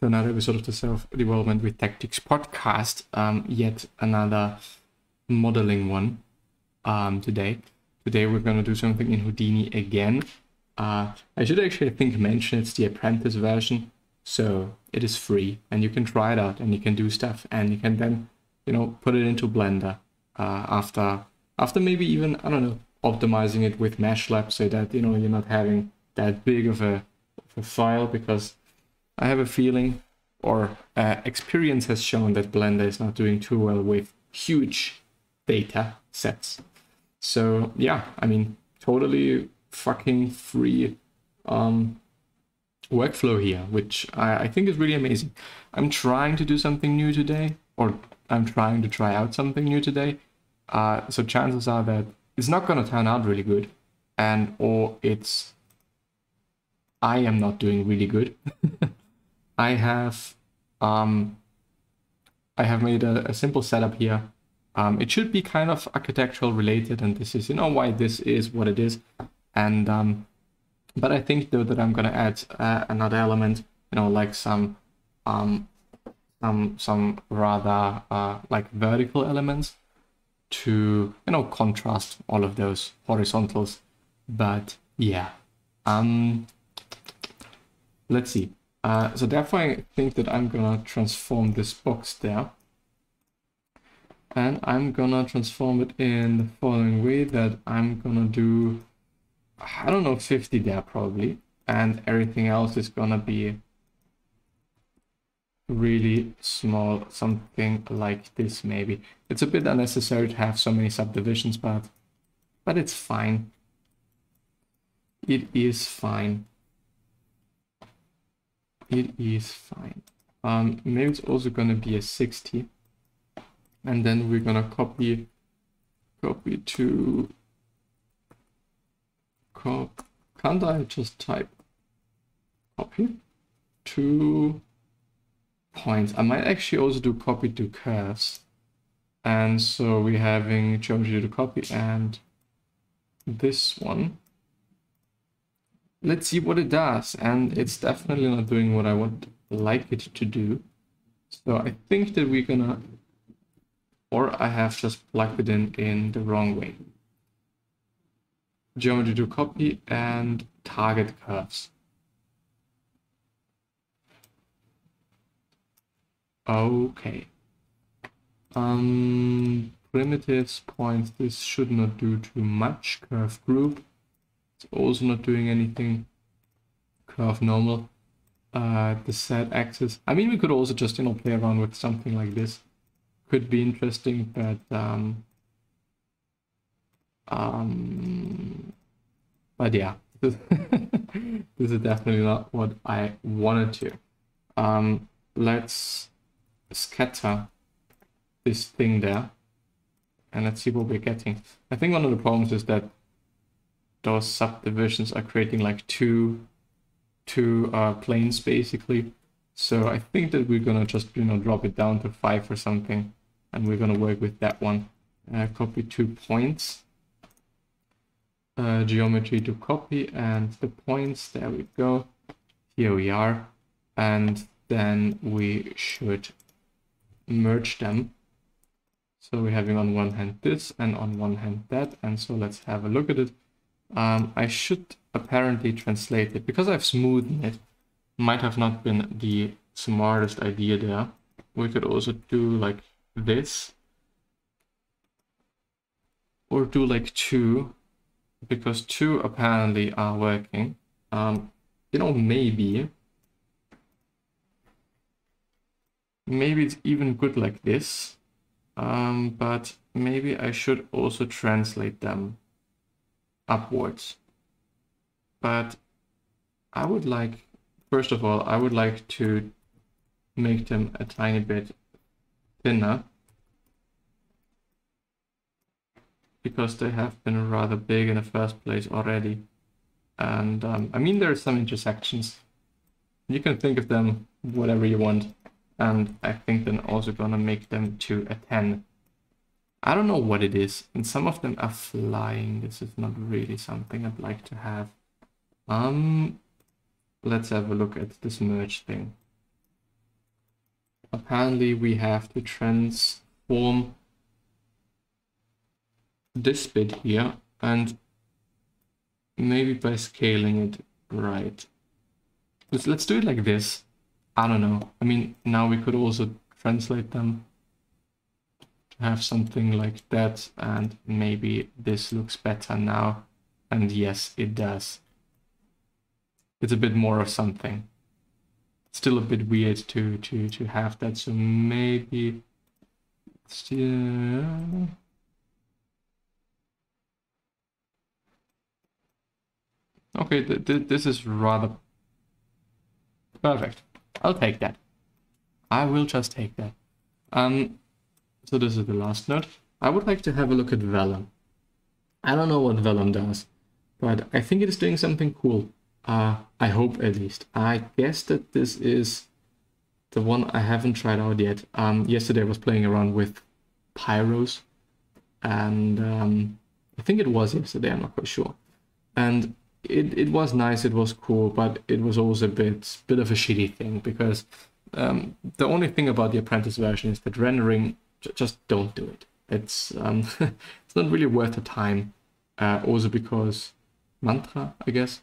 to another episode of the Self Development with Tactics podcast. Um, yet another modeling one um, today. Today we're going to do something in Houdini again. Uh, I should actually I think mention it's the apprentice version, so it is free and you can try it out and you can do stuff and you can then you know put it into Blender uh, after after maybe even I don't know optimizing it with MeshLab so that you know you're not having that big of a, of a file because I have a feeling or uh, experience has shown that Blender is not doing too well with huge data sets. So yeah, I mean, totally fucking free um, workflow here, which I, I think is really amazing. I'm trying to do something new today, or I'm trying to try out something new today. Uh, so chances are that it's not going to turn out really good, and or it's I am not doing really good. I have um, I have made a, a simple setup here. Um, it should be kind of architectural related, and this is you know why this is what it is. And um, but I think though that I'm gonna add uh, another element, you know, like some um, some some rather uh, like vertical elements to you know contrast all of those horizontals. But yeah, um, let's see. Uh, so therefore I think that I'm gonna transform this box there. And I'm gonna transform it in the following way that I'm gonna do, I don't know, 50 there probably. And everything else is gonna be really small, something like this maybe. It's a bit unnecessary to have so many subdivisions, but, but it's fine. It is fine it is fine. Um, maybe it's also gonna be a 60. And then we're gonna copy, copy to, cop, can't I just type copy to points? I might actually also do copy to curves. And so we're having geometry to copy and this one let's see what it does. And it's definitely not doing what I would like it to do. So I think that we're gonna, or I have just plugged it in in the wrong way. Geometry to copy and target curves. Okay. Um, primitives points, this should not do too much. Curve group it's also not doing anything. Curve normal. Uh, the set axis. I mean, we could also just, you know, play around with something like this. Could be interesting, but um, um, but yeah, this is definitely not what I wanted to. Um, let's scatter this thing there and let's see what we're getting. I think one of the problems is that those subdivisions are creating like two two uh, planes basically. So I think that we're gonna just you know drop it down to five or something, and we're gonna work with that one. Uh, copy to points. Uh, geometry to copy and the points. There we go. Here we are, and then we should merge them. So we're having on one hand this and on one hand that, and so let's have a look at it. Um, I should apparently translate it because I've smoothed it. Might have not been the smartest idea there. We could also do like this. Or do like two, because two apparently are working. Um, you know, maybe. Maybe it's even good like this. Um, but maybe I should also translate them upwards. But I would like, first of all, I would like to make them a tiny bit thinner because they have been rather big in the first place already. And um, I mean, there are some intersections. You can think of them whatever you want. And I think then also gonna make them to a 10 I don't know what it is, and some of them are flying. This is not really something I'd like to have. Um, let's have a look at this merge thing. apparently we have to transform this bit here and maybe by scaling it right. Let's, let's do it like this. I don't know. I mean, now we could also translate them have something like that and maybe this looks better now. And yes, it does. It's a bit more of something. Still a bit weird to to to have that, so maybe still Okay, th th this is rather perfect. I'll take that. I will just take that. Um, so this is the last note. I would like to have a look at Vellum. I don't know what Vellum does, but I think it is doing something cool. Uh, I hope at least. I guess that this is the one I haven't tried out yet. Um, yesterday I was playing around with Pyros, and um, I think it was yesterday, I'm not quite sure. And it, it was nice, it was cool, but it was also a bit bit of a shitty thing because um, the only thing about the Apprentice version is that rendering just don't do it. It's um, it's not really worth the time. Uh, also because Mantra, I guess,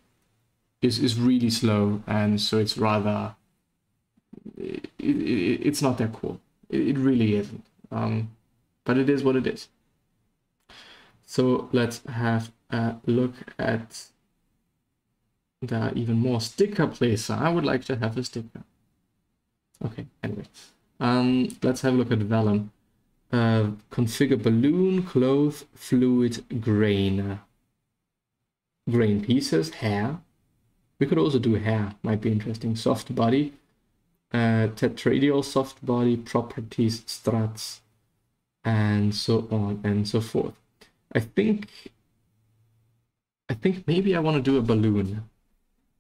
is is really slow, and so it's rather it, it, it's not that cool. It, it really isn't. Um, but it is what it is. So let's have a look at are even more sticker placer. I would like to have a sticker. Okay, anyway. Um, let's have a look at Vellum. Uh, configure balloon, cloth, fluid, grain. Grain pieces, hair. We could also do hair, might be interesting. Soft body, uh, tetrahedral soft body, properties, struts, and so on and so forth. I think, I think maybe I want to do a balloon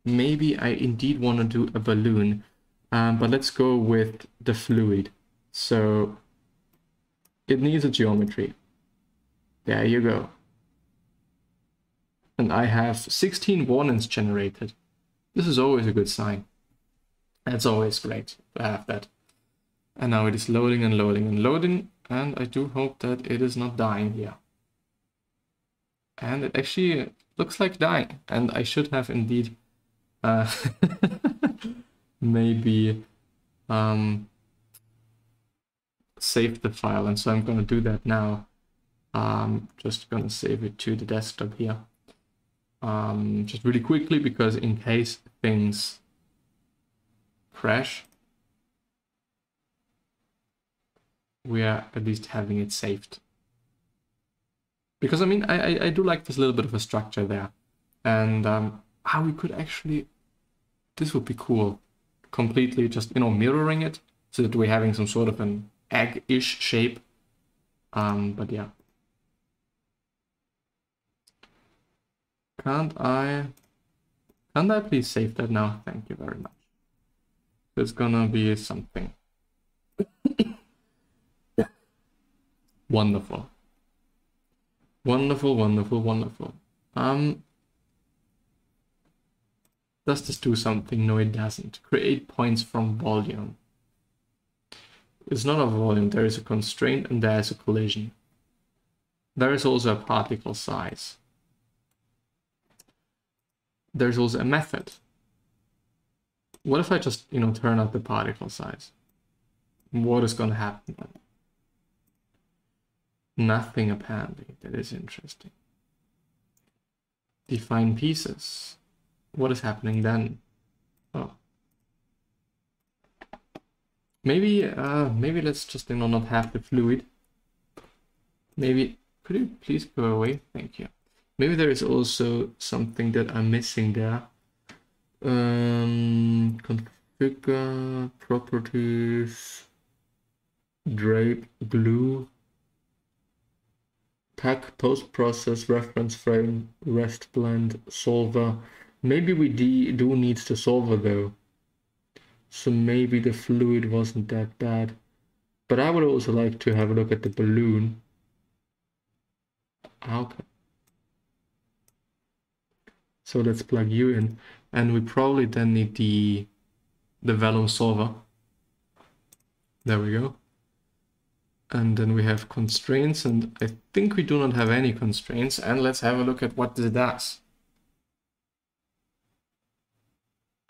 maybe I indeed want to do a balloon, um, but let's go with the fluid. So it needs a geometry. There you go. And I have 16 warnings generated. This is always a good sign. It's always great to have that. And now it is loading and loading and loading. And I do hope that it is not dying here. And it actually looks like dying. And I should have indeed uh, maybe um, save the file. And so I'm going to do that now. I'm just going to save it to the desktop here. Um, just really quickly because in case things crash, we are at least having it saved. Because I mean, I, I, I do like this little bit of a structure there. And um, how we could actually, this would be cool, completely just, you know, mirroring it so that we're having some sort of an egg-ish shape. Um, but yeah. Can't I, can't I please save that now? Thank you very much. There's gonna be something. wonderful. Wonderful, wonderful, wonderful. Um, does this do something? No, it doesn't. Create points from volume. It's not a volume, there is a constraint and there is a collision. There is also a particle size. There's also a method. What if I just, you know, turn up the particle size? What is going to happen then? Nothing apparently. That is interesting. Define pieces. What is happening then? Oh. Maybe, uh, maybe let's just, you know, not have the fluid. Maybe, could you please go away? Thank you. Maybe there is also something that I'm missing there. Um, configure properties, drape, glue, pack, post-process, reference frame, rest blend, solver, Maybe we do need the solver though. So maybe the fluid wasn't that bad. But I would also like to have a look at the balloon. Okay. So let's plug you in. And we probably then need the, the Vellum solver. There we go. And then we have constraints, and I think we do not have any constraints. And let's have a look at what this does.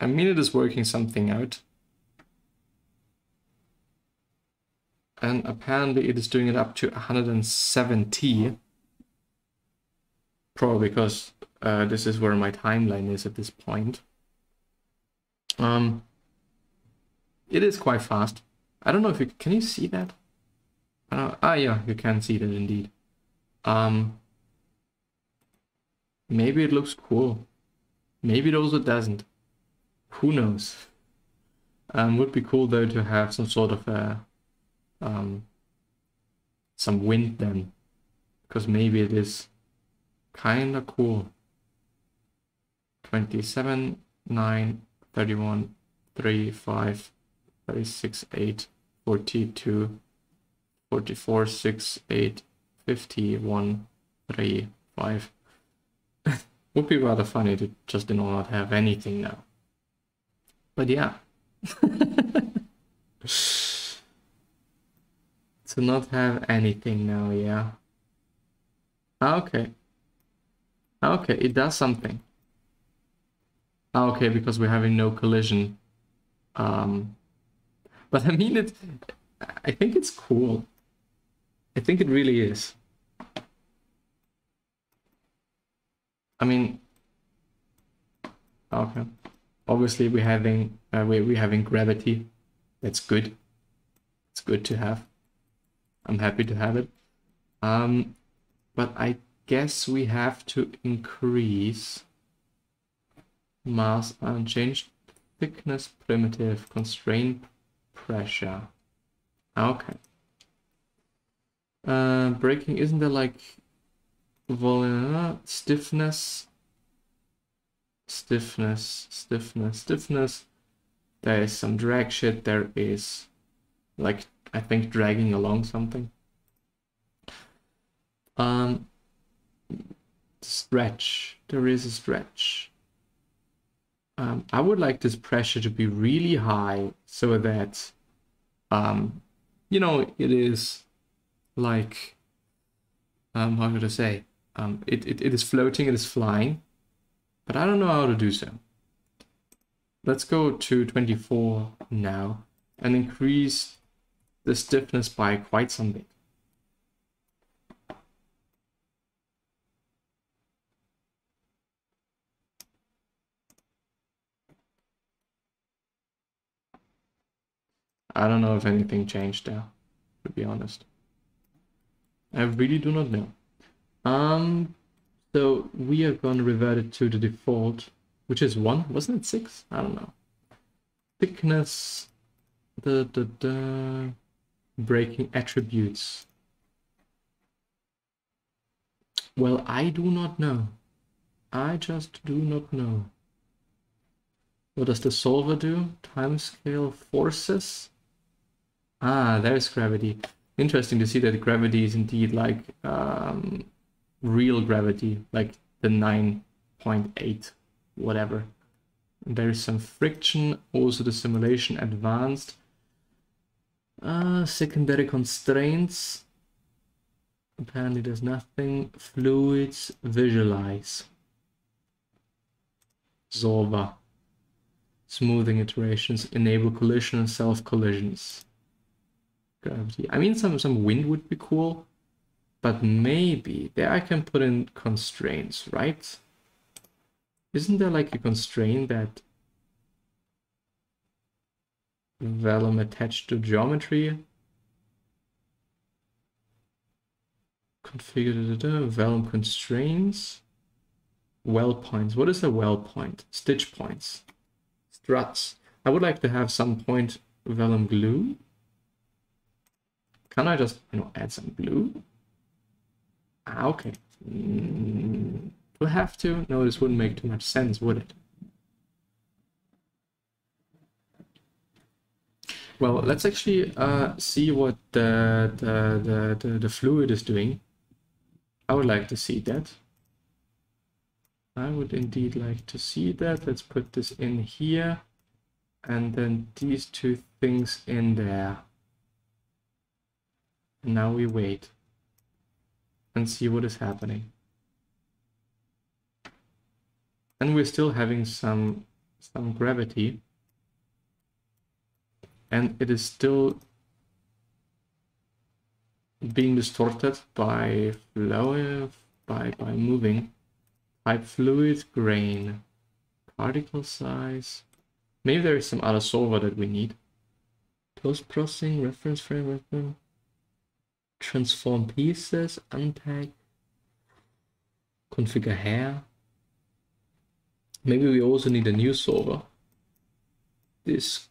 I mean, it is working something out. And apparently it is doing it up to 170. Probably because uh, this is where my timeline is at this point. Um, it is quite fast. I don't know if you can you see that. Ah, yeah, you can see that indeed. Um, maybe it looks cool. Maybe it also doesn't. Who knows? Um, would be cool though to have some sort of a, um, some wind then, because maybe it is kind of cool. 27, 9, 31, 3, 5, 36, 8, 42, 44, 6, 8, 51, 3, 5. Would be rather funny to just not have anything now. But yeah. to not have anything now, yeah. Okay. Okay, it does something. Okay, because we're having no collision. Um, but I mean it. I think it's cool. I think it really is. I mean, okay. Obviously, we're having uh, we're, we're having gravity. That's good. It's good to have. I'm happy to have it. Um, but I guess we have to increase mass unchanged thickness primitive constraint pressure. Okay. Uh, breaking, isn't there like volume, stiffness, stiffness, stiffness, stiffness. There is some drag shit. There is like, I think dragging along something. Um, stretch. There is a stretch. Um, I would like this pressure to be really high so that, um, you know, it is like, um, how should I say? Um, it, it, it is floating, it is flying, but I don't know how to do so. Let's go to 24 now and increase the stiffness by quite some bit. I don't know if anything changed there, to be honest. I really do not know. Um, so we are going to revert it to the default, which is one. Wasn't it six? I don't know. Thickness, the the the breaking attributes. Well, I do not know. I just do not know. What does the solver do? Timescale forces? Ah, there's gravity. Interesting to see that gravity is indeed like um, real gravity, like the 9.8, whatever. There is some friction, also the simulation advanced. Uh, secondary constraints. Apparently there's nothing. Fluids, visualize. Solver. Smoothing iterations, enable collision and self-collisions gravity. I mean, some, some wind would be cool, but maybe there I can put in constraints, right? Isn't there like a constraint that vellum attached to geometry? Configure da, da, da, vellum constraints. Weld points. What is a weld point? Stitch points. Struts. I would like to have some point vellum glue. Can I just, you know, add some blue? Ah, okay. Mm, do I have to? No, this wouldn't make too much sense, would it? Well, let's actually uh, see what the, the, the, the, the fluid is doing. I would like to see that. I would indeed like to see that. Let's put this in here. And then these two things in there. And now we wait and see what is happening. And we're still having some some gravity. And it is still being distorted by flow by by moving. Pipe fluid, grain, particle size. Maybe there is some other solver that we need. Post processing, reference frame, transform pieces, unpack, configure hair. Maybe we also need a new solver. This,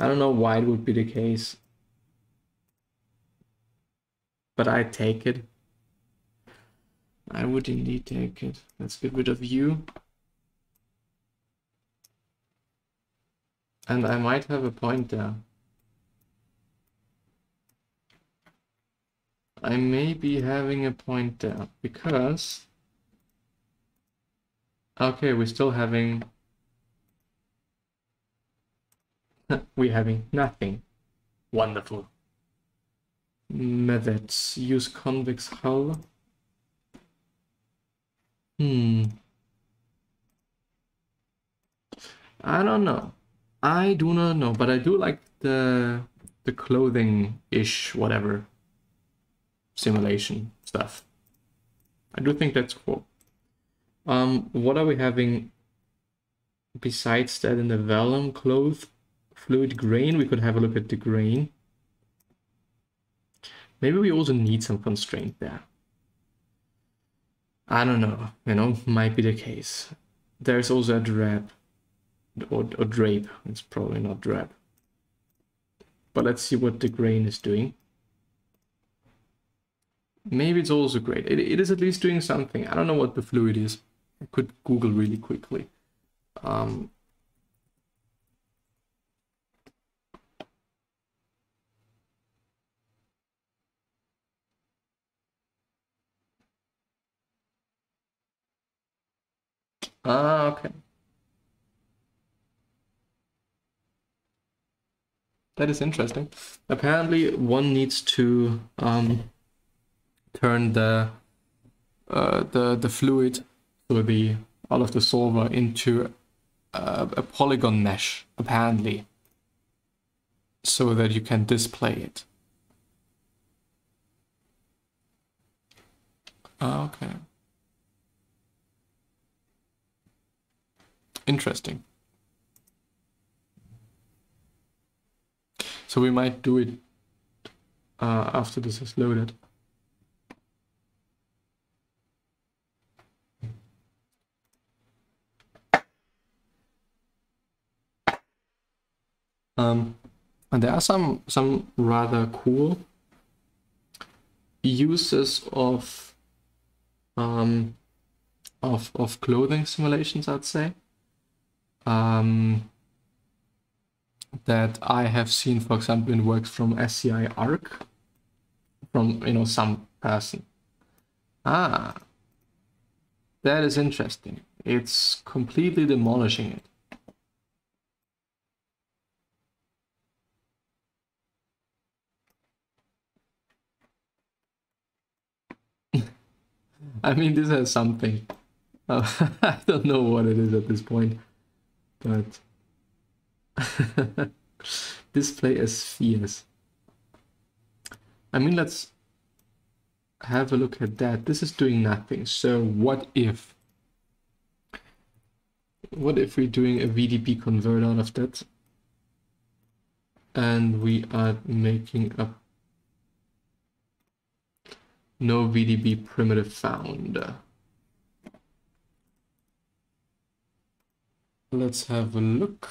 I don't know why it would be the case, but I take it. I would indeed take it. Let's get rid of you. And I might have a point there. I may be having a point there because okay we're still having we're having nothing. Wonderful. Methods use convex hull. Hmm. I don't know. I do not know but I do like the the clothing ish whatever simulation stuff. I do think that's cool. Um, what are we having besides that in the vellum cloth fluid grain? We could have a look at the grain. Maybe we also need some constraint there. I don't know, you know, might be the case. There's also a drab or, or drape. It's probably not drab. But let's see what the grain is doing. Maybe it's also great. It, it is at least doing something. I don't know what the fluid is. I could Google really quickly. Um, Ah, okay. That is interesting. Apparently, one needs to um, turn the uh, the the fluid, so the all of the solver into a, a polygon mesh, apparently, so that you can display it. Ah, okay. Interesting. So we might do it uh, after this is loaded. Um, and there are some some rather cool uses of um, of of clothing simulations, I'd say. Um, that I have seen, for example, in works from SCI Arc, from you know some person. Ah, that is interesting. It's completely demolishing it. I mean, this has something. Uh, I don't know what it is at this point, but display as spheres. I mean, let's have a look at that. This is doing nothing. So what if? What if we're doing a VDB convert out of that? And we are making a no VDB primitive found. Let's have a look.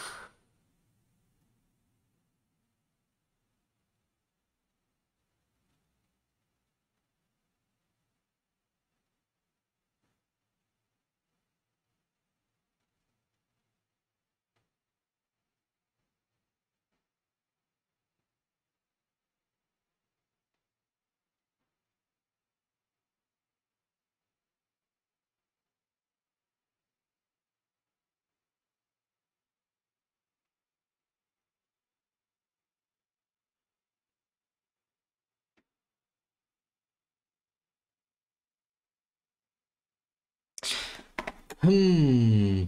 Hmm.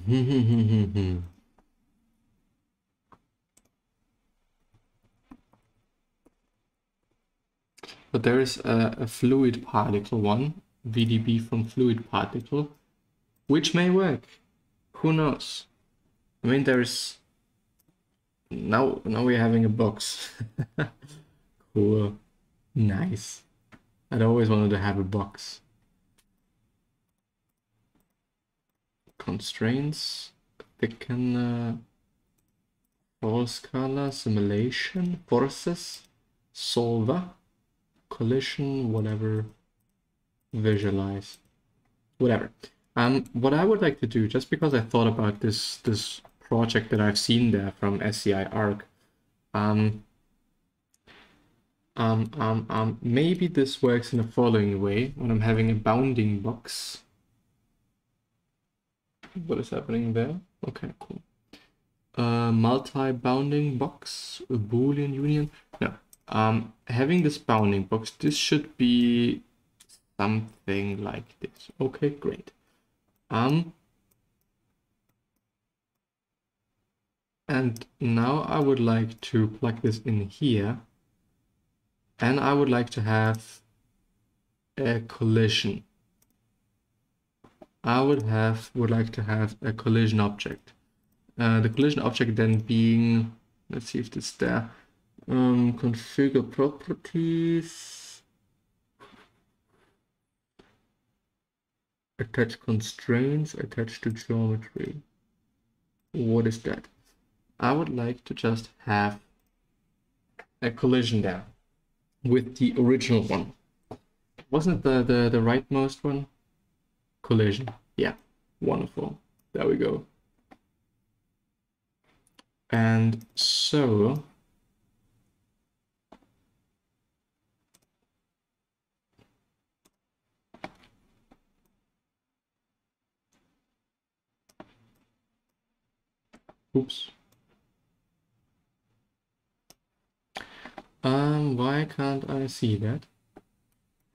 But there is a, a fluid particle one, VDB from fluid particle, which may work. Who knows? I mean, there's now now we're having a box. cool, nice. I'd always wanted to have a box. Constraints, thicken, uh, false color, simulation, forces, solver collision, whatever, visualize, whatever. Um, what I would like to do, just because I thought about this this project that I've seen there from SCI Arc, um, um, um, um, maybe this works in the following way. When I'm having a bounding box, what is happening there? Okay, cool. Uh, multi-bounding box, a Boolean union. No, um, having this bounding box, this should be something like this. Okay, great. Um, and now I would like to plug this in here. And I would like to have a collision. I would have would like to have a collision object. Uh, the collision object then being, let's see if it's there, um, configure properties. Attach constraints, attach to geometry. What is that? I would like to just have a collision there with the original one. Wasn't the, the, the rightmost one? Collision. Yeah, wonderful. There we go. And so Oops. Um, why can't I see that?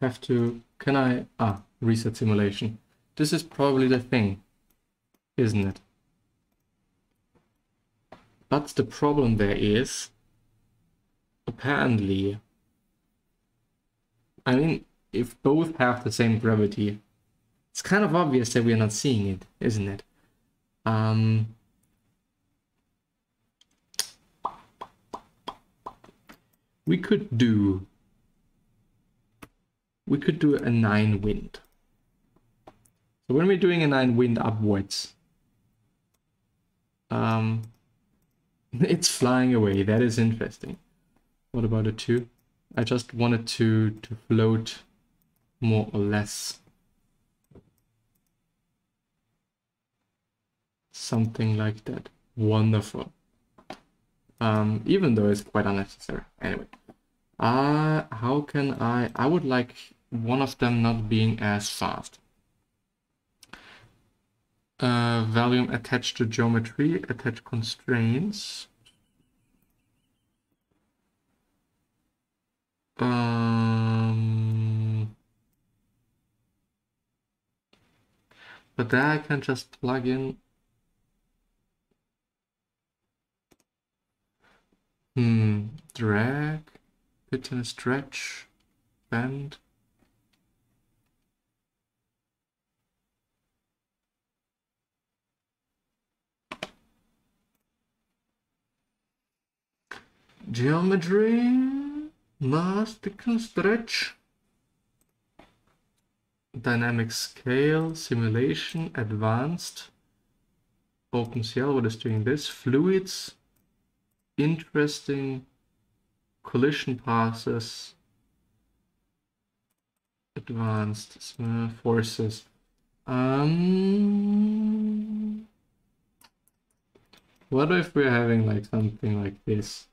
Have to, can I, ah, reset simulation. This is probably the thing, isn't it? But the problem there is, apparently, I mean, if both have the same gravity, it's kind of obvious that we are not seeing it, isn't it? Um, we could do we could do a 9 wind. So when we're doing a 9 wind upwards, um, it's flying away. That is interesting. What about a 2? I just wanted to, to float more or less. Something like that. Wonderful um, even though it's quite unnecessary. Anyway, uh, how can I, I would like one of them not being as fast. Uh, volume attached to geometry, attach constraints. Um, but there I can just plug in Hmm, drag, bit and stretch, bend. Geometry, mask, can stretch. Dynamic scale, simulation, advanced. OpenCL, what is doing this? Fluids, interesting collision passes, advanced forces. Um, what if we're having like something like this?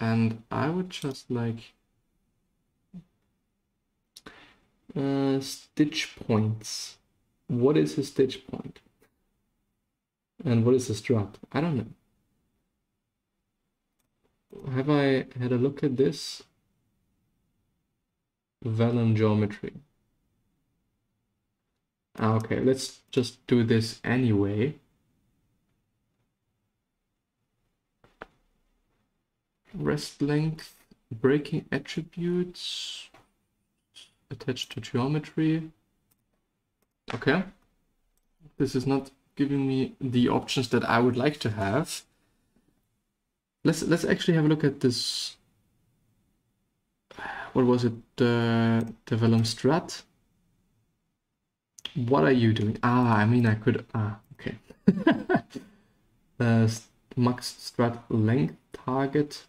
And I would just like uh, stitch points what is a stitch point? And what is a strut? I don't know. Have I had a look at this? vellum geometry. Ah, okay, let's just do this anyway. Rest length, breaking attributes, attached to geometry. Okay. This is not giving me the options that I would like to have. Let's let's actually have a look at this. What was it? The the Vellum Strut. What are you doing? Ah, I mean I could. Ah, okay. uh, max strut length target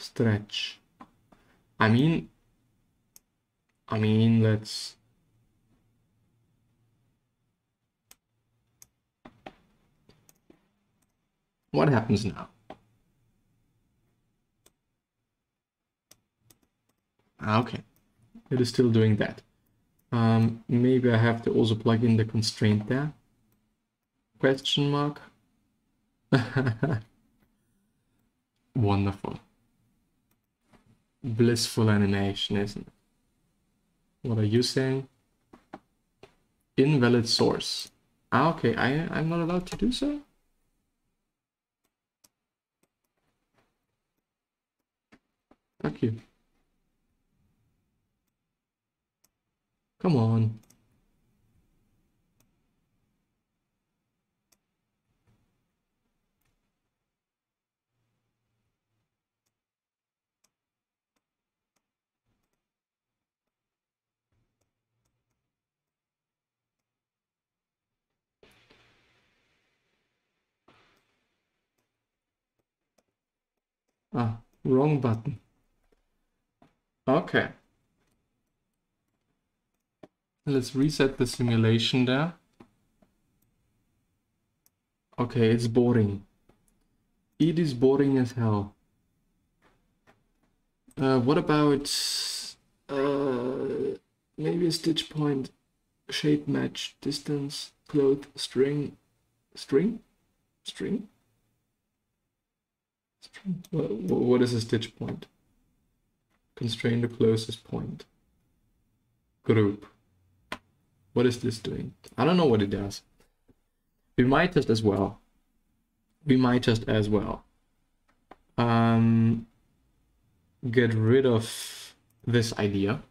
stretch. I mean, I mean, let's What happens now? Ah, okay, it is still doing that. Um, maybe I have to also plug in the constraint there. Question mark. Wonderful. Blissful animation, isn't it? What are you saying? Invalid source. Ah, okay, I, I'm not allowed to do so? Fuck you. Come on. Ah, wrong button. Okay. Let's reset the simulation there. Okay, it's boring. It is boring as hell. Uh, what about uh, maybe a stitch point, shape match, distance, cloth, string, string, string? What is a stitch point? Constrain the closest point. Group. What is this doing? I don't know what it does. We might just as well. We might just as well. Um, get rid of this idea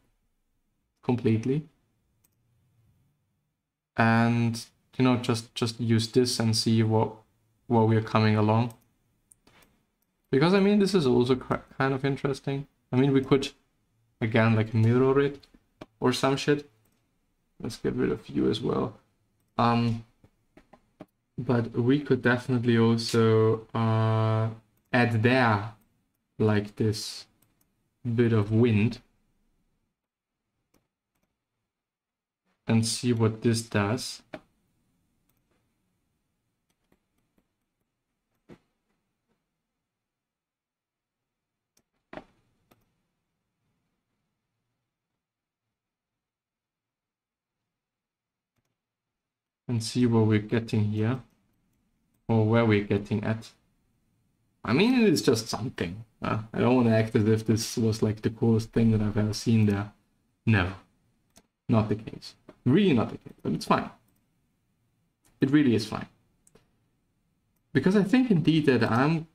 completely. And, you know, just, just use this and see what, what we're coming along. Because, I mean, this is also kind of interesting. I mean, we could, again, like mirror it or some shit. Let's get rid of you as well. Um, but we could definitely also uh, add there like this bit of wind and see what this does. See what we're getting here or where we're getting at. I mean, it's just something. Uh, I don't want to act as if this was like the coolest thing that I've ever seen there. No, not the case. Really not the case, but it's fine. It really is fine. Because I think indeed that I'm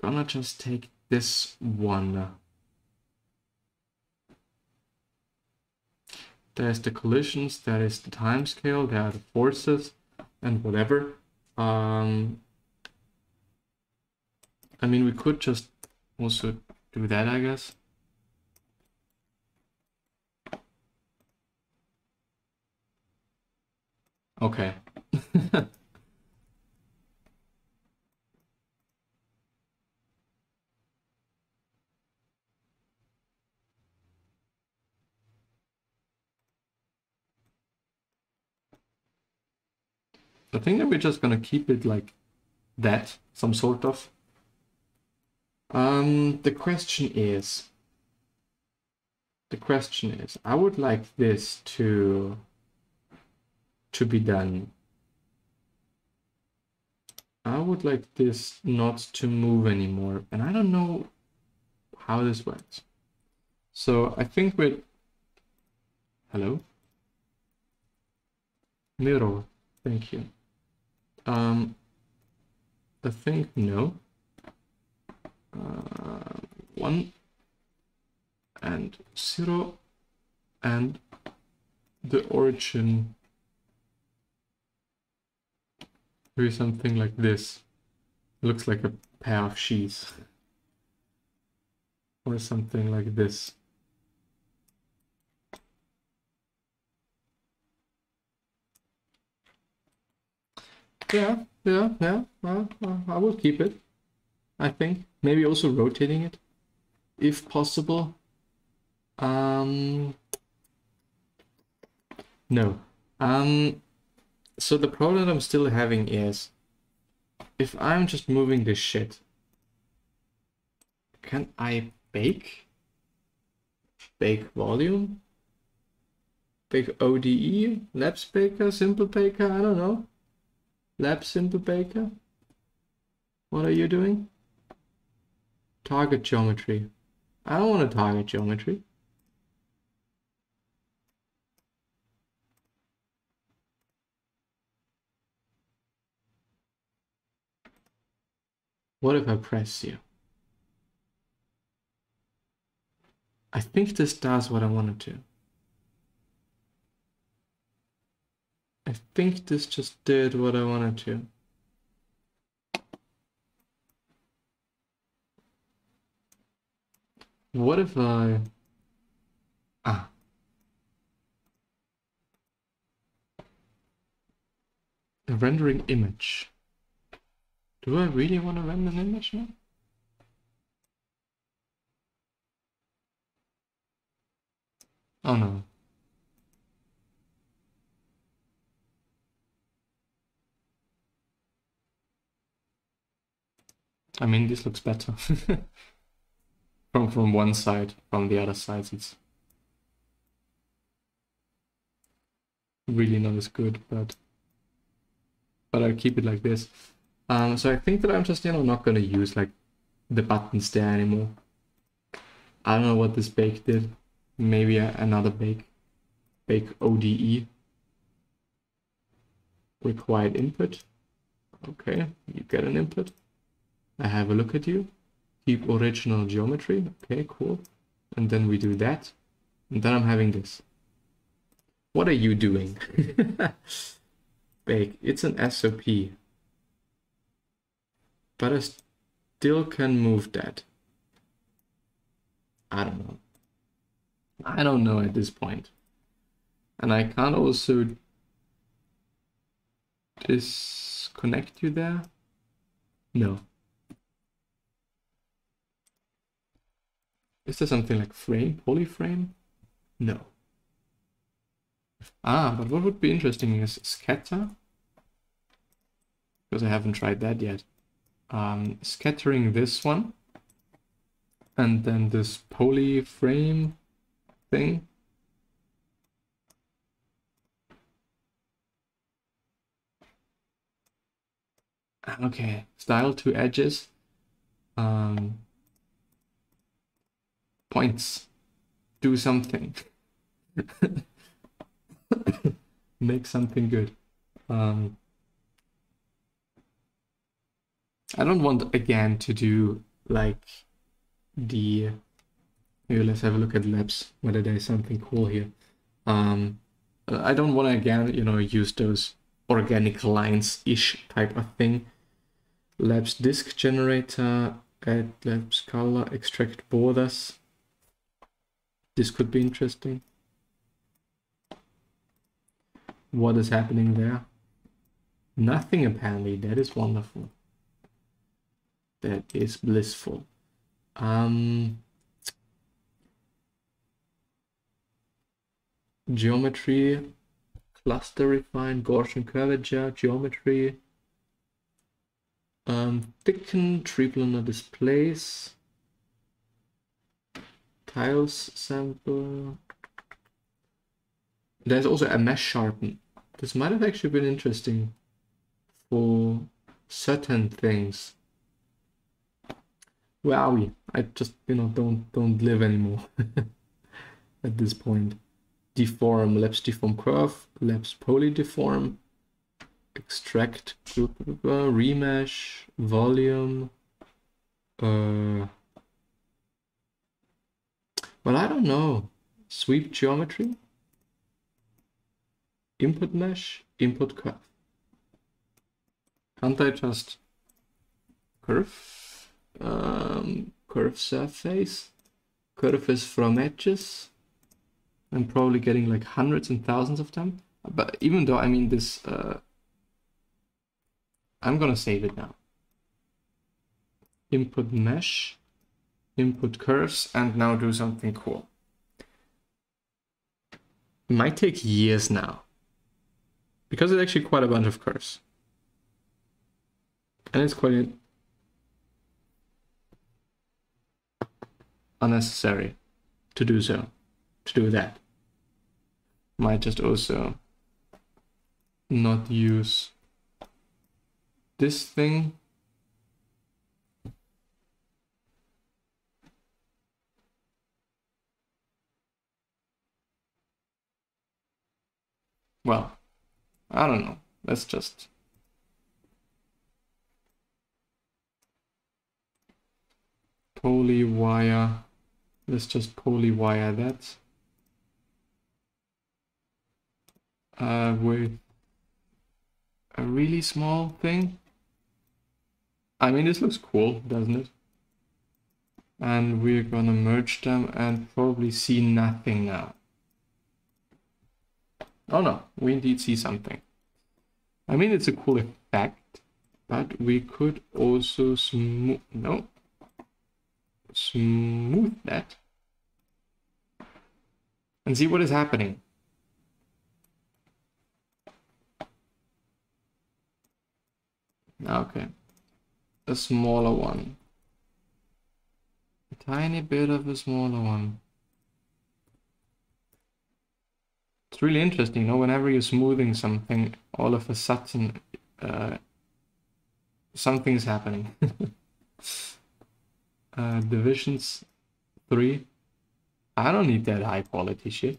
gonna just take this one There's the collisions, there is the time scale, there are the forces and whatever. Um, I mean, we could just also do that, I guess. Okay. think that we're just gonna keep it like that, some sort of. Um, the question is, the question is, I would like this to, to be done. I would like this not to move anymore, and I don't know how this works. So I think we're... Hello? Mirror, thank you. Um, I think no. Uh, one and zero and the origin. Maybe something like this. Looks like a pair of sheets. Or something like this yeah yeah yeah I will keep it I think maybe also rotating it if possible um no. Um, so the problem I'm still having is, if I'm just moving this shit, can I bake? Bake volume? Bake ODE? Labs Baker? Simple Baker? I don't know. Lab Simple Baker? What are you doing? Target geometry. I don't want to target geometry. What if I press you? I think this does what I wanted to. I think this just did what I wanted to. What if I... Ah. A rendering image. Do I really want to render an image now? Oh no. I mean, this looks better. from from one side, from the other side, it's really not as good, but but I'll keep it like this. Um, so I think that I'm just, you know, not going to use like the buttons there anymore. I don't know what this bake did. Maybe a, another bake. Bake ODE. Required input. Okay, you get an input. I have a look at you. Keep original geometry. Okay, cool. And then we do that. And then I'm having this. What are you doing? Bake. It's an SOP but I still can move that. I don't know. I don't know at this point. And I can't also disconnect you there? No. Is there something like frame, polyframe? No. Ah, but what would be interesting is scatter. Because I haven't tried that yet um, scattering this one and then this poly frame thing. Okay, style to edges. Um, points. Do something. Make something good. Um, I don't want again to do like the here let's have a look at labs whether there's something cool here. Um, I don't want to again you know use those organic lines ish type of thing. Labs disk generator, add labs color, extract borders. This could be interesting. What is happening there? Nothing apparently, that is wonderful that is blissful. Um, geometry, cluster refine, Gaussian curvature, geometry, um, thicken, triplanar displace, tiles sample. There's also a mesh sharpen. This might have actually been interesting for certain things. Where are we? I just, you know, don't don't live anymore. at this point. Deform, labs deform curve, labs poly deform, extract, remesh, volume. Uh, well, I don't know. Sweep geometry, input mesh, input curve. Can't I just curve? Um, curve surface, curves from edges. I'm probably getting like hundreds and thousands of them. But even though, I mean, this, uh, I'm gonna save it now. Input mesh, input curves, and now do something cool. It might take years now. Because it's actually quite a bunch of curves. And it's quite unnecessary to do so, to do that. Might just also not use this thing. Well, I don't know. Let's just poly wire let's just polywire that uh, with a really small thing. I mean, this looks cool, doesn't it? And we're gonna merge them and probably see nothing now. Oh no, we indeed see something. I mean, it's a cool effect, but we could also smooth, no, smooth that and see what is happening. Okay, a smaller one. A tiny bit of a smaller one. It's really interesting, you know, whenever you're smoothing something, all of a sudden, uh, something's happening. uh, divisions 3 I don't need that high quality shit.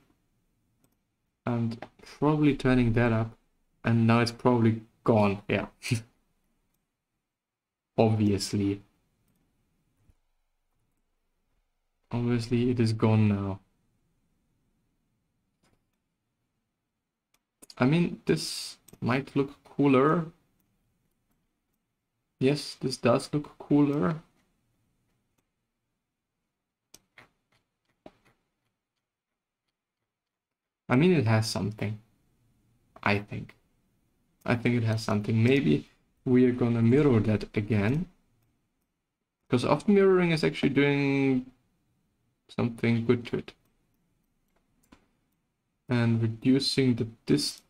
And probably turning that up. And now it's probably gone. Yeah. Obviously. Obviously it is gone now. I mean, this might look cooler. Yes, this does look cooler. I mean, it has something. I think. I think it has something. Maybe we are gonna mirror that again. Because often mirroring is actually doing something good to it. And reducing the dis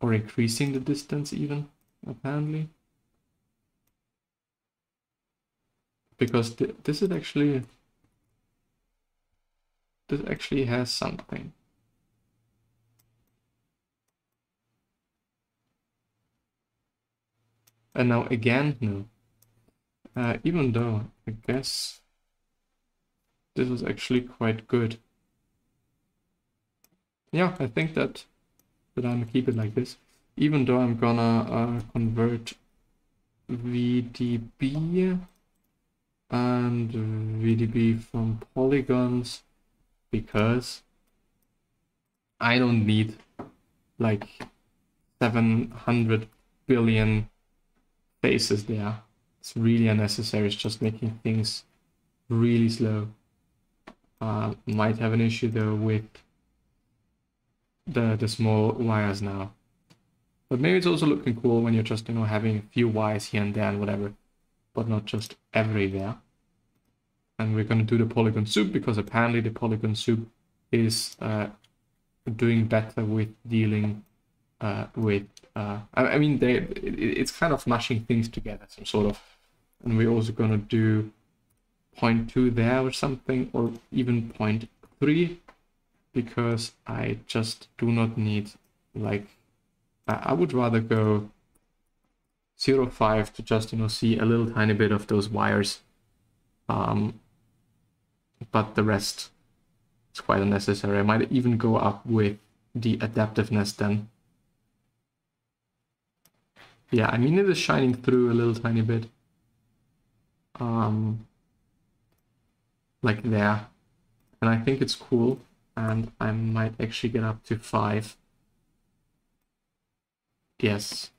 or increasing the distance even, apparently. Because th this is actually this actually has something. And now again, no. Uh, even though, I guess, this was actually quite good. Yeah, I think that, that I'm gonna keep it like this. Even though I'm gonna uh, convert VDB and VDB from polygons because I don't need like 700 billion faces there. It's really unnecessary. It's just making things really slow. Uh, might have an issue though with the the small wires now. But maybe it's also looking cool when you're just you know having a few wires here and there and whatever, but not just everywhere. And we're gonna do the polygon soup because apparently the polygon soup is uh, doing better with dealing uh, with uh, I, I, mean they it, it's kind of mashing things together some sort of and we're also gonna do point two there or something or even point three because I just do not need like I, would rather go 0 0.5 to just you know see a little tiny bit of those wires um but the rest it's quite unnecessary. I might even go up with the adaptiveness then. Yeah, I mean it is shining through a little tiny bit. Um, like there. And I think it's cool. And I might actually get up to five. Yes.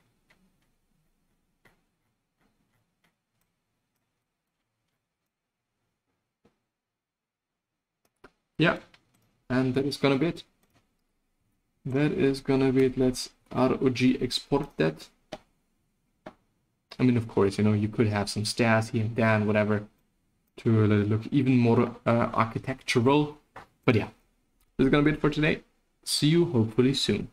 Yeah, and that is gonna be it. That is gonna be it. Let's ROP export that. I mean, of course, you know, you could have some stairs here and there and whatever to look even more uh, architectural. But yeah, this is gonna be it for today. See you hopefully soon.